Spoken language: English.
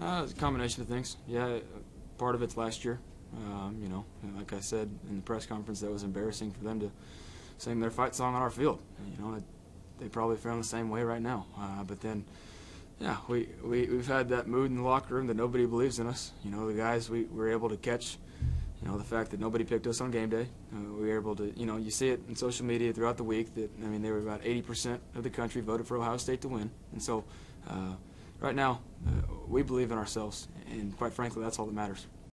Uh, it's a combination of things. Yeah, part of it's last year. Um, you know, like I said in the press conference, that was embarrassing for them to sing their fight song on our field. You know, they probably feel the same way right now. Uh, but then, yeah, we, we, we've had that mood in the locker room that nobody believes in us. You know, the guys, we were able to catch, you know, the fact that nobody picked us on GameDay. Uh, we were able to, you know, you see it in social media throughout the week that, I mean, they were about 80% of the country voted for Ohio State to win. And so, uh, right now, uh, we believe in ourselves, and quite frankly, that's all that matters.